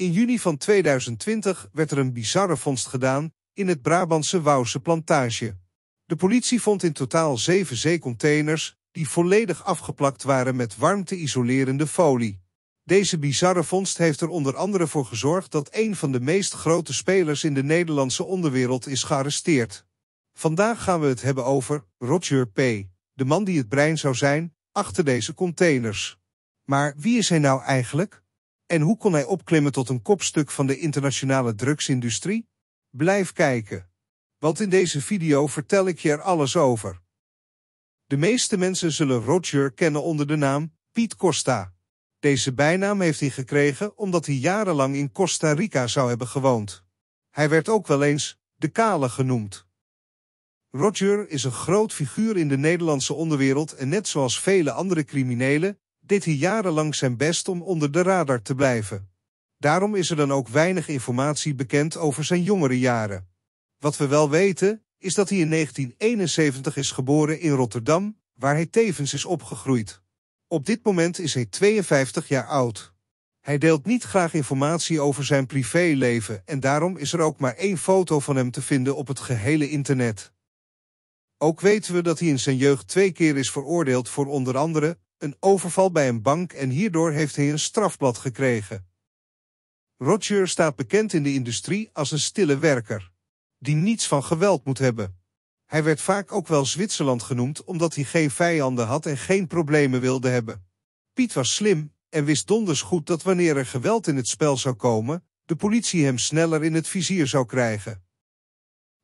In juni van 2020 werd er een bizarre vondst gedaan in het Brabantse Wouwse plantage. De politie vond in totaal zeven zeecontainers die volledig afgeplakt waren met warmte-isolerende folie. Deze bizarre vondst heeft er onder andere voor gezorgd dat een van de meest grote spelers in de Nederlandse onderwereld is gearresteerd. Vandaag gaan we het hebben over Roger P., de man die het brein zou zijn achter deze containers. Maar wie is hij nou eigenlijk? En hoe kon hij opklimmen tot een kopstuk van de internationale drugsindustrie? Blijf kijken. Want in deze video vertel ik je er alles over. De meeste mensen zullen Roger kennen onder de naam Piet Costa. Deze bijnaam heeft hij gekregen omdat hij jarenlang in Costa Rica zou hebben gewoond. Hij werd ook wel eens de Kale genoemd. Roger is een groot figuur in de Nederlandse onderwereld en net zoals vele andere criminelen deed hij jarenlang zijn best om onder de radar te blijven. Daarom is er dan ook weinig informatie bekend over zijn jongere jaren. Wat we wel weten, is dat hij in 1971 is geboren in Rotterdam, waar hij tevens is opgegroeid. Op dit moment is hij 52 jaar oud. Hij deelt niet graag informatie over zijn privéleven en daarom is er ook maar één foto van hem te vinden op het gehele internet. Ook weten we dat hij in zijn jeugd twee keer is veroordeeld voor onder andere een overval bij een bank en hierdoor heeft hij een strafblad gekregen. Roger staat bekend in de industrie als een stille werker, die niets van geweld moet hebben. Hij werd vaak ook wel Zwitserland genoemd omdat hij geen vijanden had en geen problemen wilde hebben. Piet was slim en wist donders goed dat wanneer er geweld in het spel zou komen, de politie hem sneller in het vizier zou krijgen.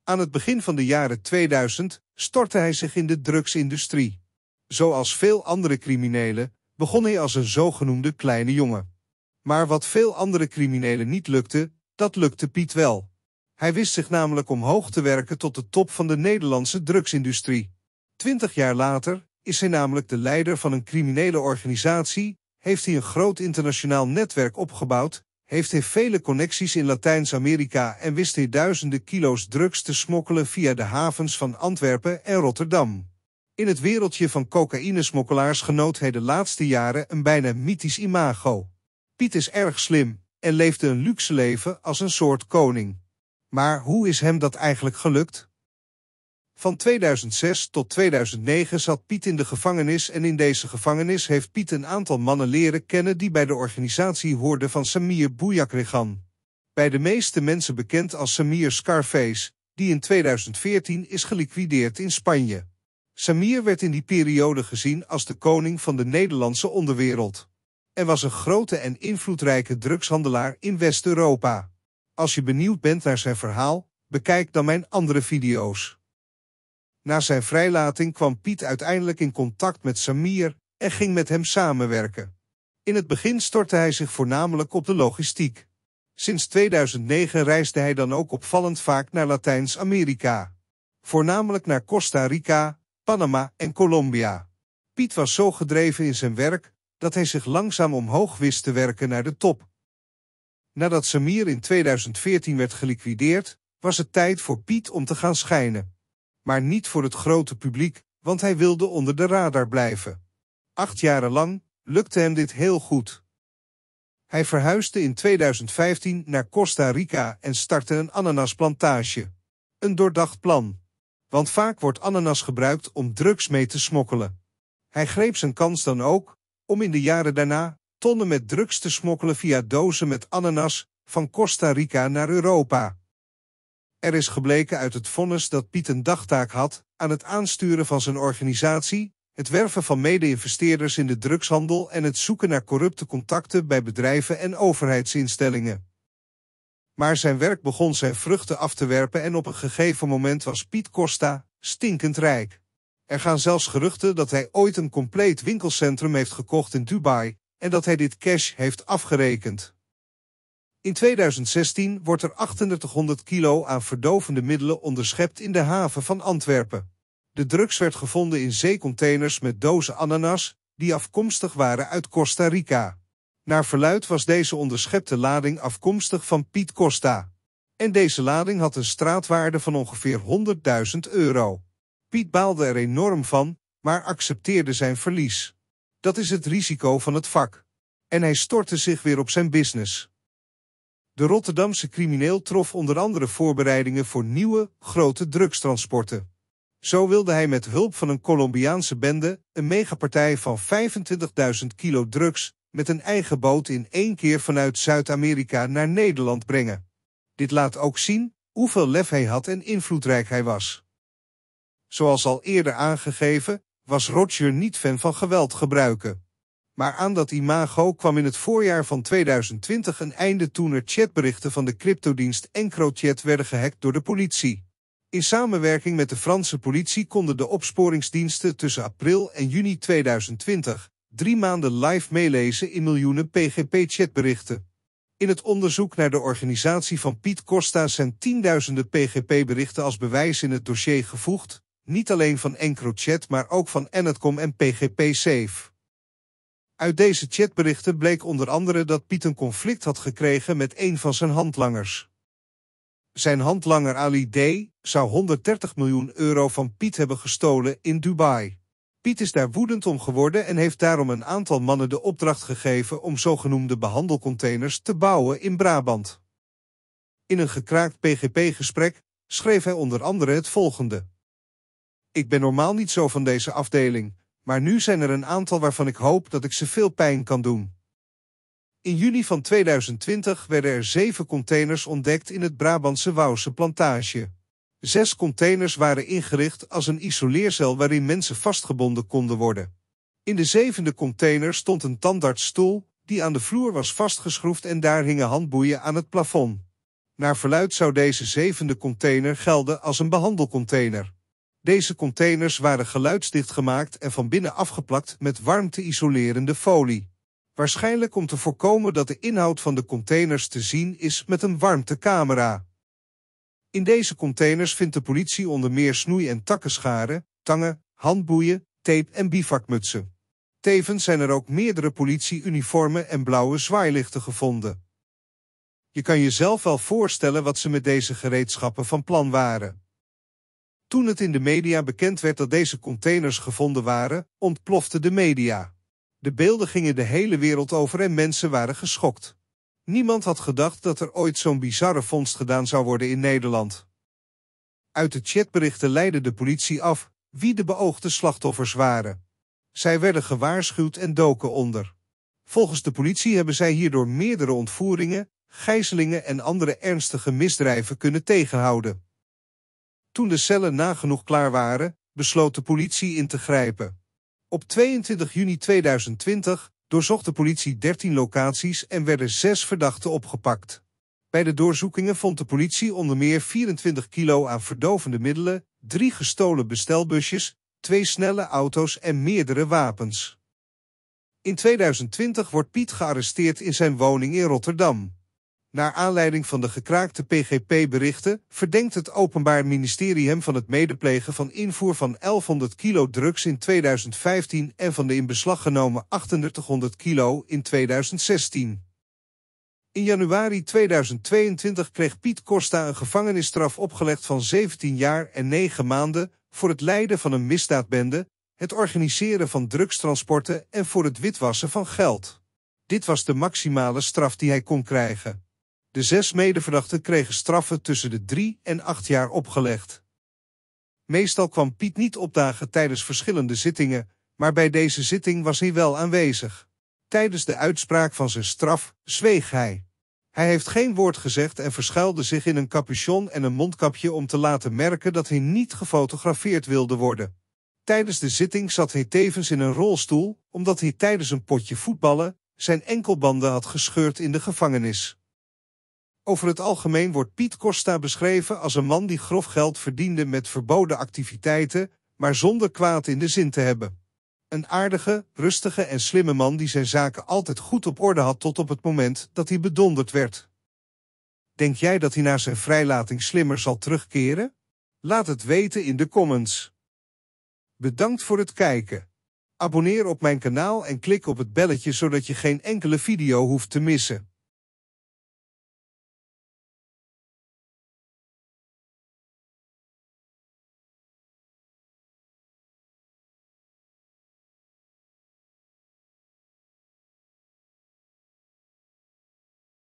Aan het begin van de jaren 2000 stortte hij zich in de drugsindustrie. Zoals veel andere criminelen begon hij als een zogenoemde kleine jongen. Maar wat veel andere criminelen niet lukte, dat lukte Piet wel. Hij wist zich namelijk omhoog te werken tot de top van de Nederlandse drugsindustrie. Twintig jaar later is hij namelijk de leider van een criminele organisatie, heeft hij een groot internationaal netwerk opgebouwd, heeft hij vele connecties in Latijns-Amerika en wist hij duizenden kilo's drugs te smokkelen via de havens van Antwerpen en Rotterdam. In het wereldje van cocaïnesmokkelaars genoot hij de laatste jaren een bijna mythisch imago. Piet is erg slim en leefde een luxe leven als een soort koning. Maar hoe is hem dat eigenlijk gelukt? Van 2006 tot 2009 zat Piet in de gevangenis en in deze gevangenis heeft Piet een aantal mannen leren kennen die bij de organisatie hoorden van Samir Boujakregan. Bij de meeste mensen bekend als Samir Scarface, die in 2014 is geliquideerd in Spanje. Samir werd in die periode gezien als de koning van de Nederlandse onderwereld. En was een grote en invloedrijke drugshandelaar in West-Europa. Als je benieuwd bent naar zijn verhaal, bekijk dan mijn andere video's. Na zijn vrijlating kwam Piet uiteindelijk in contact met Samir en ging met hem samenwerken. In het begin stortte hij zich voornamelijk op de logistiek. Sinds 2009 reisde hij dan ook opvallend vaak naar Latijns-Amerika. Voornamelijk naar Costa Rica, Panama en Colombia. Piet was zo gedreven in zijn werk dat hij zich langzaam omhoog wist te werken naar de top. Nadat Samir in 2014 werd geliquideerd, was het tijd voor Piet om te gaan schijnen. Maar niet voor het grote publiek, want hij wilde onder de radar blijven. Acht jaren lang lukte hem dit heel goed. Hij verhuisde in 2015 naar Costa Rica en startte een ananasplantage. Een doordacht plan. Want vaak wordt ananas gebruikt om drugs mee te smokkelen. Hij greep zijn kans dan ook om in de jaren daarna tonnen met drugs te smokkelen via dozen met ananas van Costa Rica naar Europa. Er is gebleken uit het vonnis dat Piet een dagtaak had aan het aansturen van zijn organisatie, het werven van mede-investeerders in de drugshandel en het zoeken naar corrupte contacten bij bedrijven en overheidsinstellingen. Maar zijn werk begon zijn vruchten af te werpen en op een gegeven moment was Piet Costa stinkend rijk. Er gaan zelfs geruchten dat hij ooit een compleet winkelcentrum heeft gekocht in Dubai en dat hij dit cash heeft afgerekend. In 2016 wordt er 3800 kilo aan verdovende middelen onderschept in de haven van Antwerpen. De drugs werd gevonden in zeecontainers met dozen ananas, die afkomstig waren uit Costa Rica. Naar verluid was deze onderschepte lading afkomstig van Piet Costa. En deze lading had een straatwaarde van ongeveer 100.000 euro. Piet baalde er enorm van, maar accepteerde zijn verlies. Dat is het risico van het vak. En hij stortte zich weer op zijn business. De Rotterdamse crimineel trof onder andere voorbereidingen voor nieuwe, grote drugstransporten. Zo wilde hij met hulp van een Colombiaanse bende een megapartij van 25.000 kilo drugs met een eigen boot in één keer vanuit Zuid-Amerika naar Nederland brengen. Dit laat ook zien hoeveel lef hij had en invloedrijk hij was. Zoals al eerder aangegeven, was Roger niet fan van geweld gebruiken. Maar aan dat imago kwam in het voorjaar van 2020 een einde toen er chatberichten van de cryptodienst EncroChat werden gehackt door de politie. In samenwerking met de Franse politie konden de opsporingsdiensten tussen april en juni 2020 drie maanden live meelezen in miljoenen PGP-chatberichten. In het onderzoek naar de organisatie van Piet Costa zijn tienduizenden PGP-berichten als bewijs in het dossier gevoegd, niet alleen van EncroChat maar ook van Enetcom en PGP-Safe. Uit deze chatberichten bleek onder andere dat Piet een conflict had gekregen met een van zijn handlangers. Zijn handlanger Ali D. zou 130 miljoen euro van Piet hebben gestolen in Dubai. Piet is daar woedend om geworden en heeft daarom een aantal mannen de opdracht gegeven om zogenoemde behandelcontainers te bouwen in Brabant. In een gekraakt PGP-gesprek schreef hij onder andere het volgende. Ik ben normaal niet zo van deze afdeling, maar nu zijn er een aantal waarvan ik hoop dat ik ze veel pijn kan doen. In juni van 2020 werden er zeven containers ontdekt in het Brabantse Wouwse plantage. Zes containers waren ingericht als een isoleercel waarin mensen vastgebonden konden worden. In de zevende container stond een tandartsstoel, die aan de vloer was vastgeschroefd en daar hingen handboeien aan het plafond. Naar verluid zou deze zevende container gelden als een behandelcontainer. Deze containers waren geluidsdicht gemaakt en van binnen afgeplakt met warmte-isolerende folie. Waarschijnlijk om te voorkomen dat de inhoud van de containers te zien is met een warmtecamera. In deze containers vindt de politie onder meer snoei- en takkenscharen, tangen, handboeien, tape en bivakmutsen. Tevens zijn er ook meerdere politieuniformen en blauwe zwaailichten gevonden. Je kan jezelf wel voorstellen wat ze met deze gereedschappen van plan waren. Toen het in de media bekend werd dat deze containers gevonden waren, ontplofte de media. De beelden gingen de hele wereld over en mensen waren geschokt. Niemand had gedacht dat er ooit zo'n bizarre vondst gedaan zou worden in Nederland. Uit de chatberichten leidde de politie af wie de beoogde slachtoffers waren. Zij werden gewaarschuwd en doken onder. Volgens de politie hebben zij hierdoor meerdere ontvoeringen, gijzelingen en andere ernstige misdrijven kunnen tegenhouden. Toen de cellen nagenoeg klaar waren, besloot de politie in te grijpen. Op 22 juni 2020 doorzocht de politie 13 locaties en werden zes verdachten opgepakt. Bij de doorzoekingen vond de politie onder meer 24 kilo aan verdovende middelen, drie gestolen bestelbusjes, twee snelle auto's en meerdere wapens. In 2020 wordt Piet gearresteerd in zijn woning in Rotterdam. Naar aanleiding van de gekraakte PGP-berichten verdenkt het Openbaar Ministerie hem van het medeplegen van invoer van 1100 kilo drugs in 2015 en van de in beslag genomen 3800 kilo in 2016. In januari 2022 kreeg Piet Costa een gevangenisstraf opgelegd van 17 jaar en 9 maanden voor het leiden van een misdaadbende, het organiseren van drugstransporten en voor het witwassen van geld. Dit was de maximale straf die hij kon krijgen. De zes medeverdachten kregen straffen tussen de drie en acht jaar opgelegd. Meestal kwam Piet niet opdagen tijdens verschillende zittingen, maar bij deze zitting was hij wel aanwezig. Tijdens de uitspraak van zijn straf zweeg hij. Hij heeft geen woord gezegd en verschuilde zich in een capuchon en een mondkapje om te laten merken dat hij niet gefotografeerd wilde worden. Tijdens de zitting zat hij tevens in een rolstoel, omdat hij tijdens een potje voetballen zijn enkelbanden had gescheurd in de gevangenis. Over het algemeen wordt Piet Costa beschreven als een man die grof geld verdiende met verboden activiteiten, maar zonder kwaad in de zin te hebben. Een aardige, rustige en slimme man die zijn zaken altijd goed op orde had tot op het moment dat hij bedonderd werd. Denk jij dat hij na zijn vrijlating slimmer zal terugkeren? Laat het weten in de comments. Bedankt voor het kijken. Abonneer op mijn kanaal en klik op het belletje zodat je geen enkele video hoeft te missen.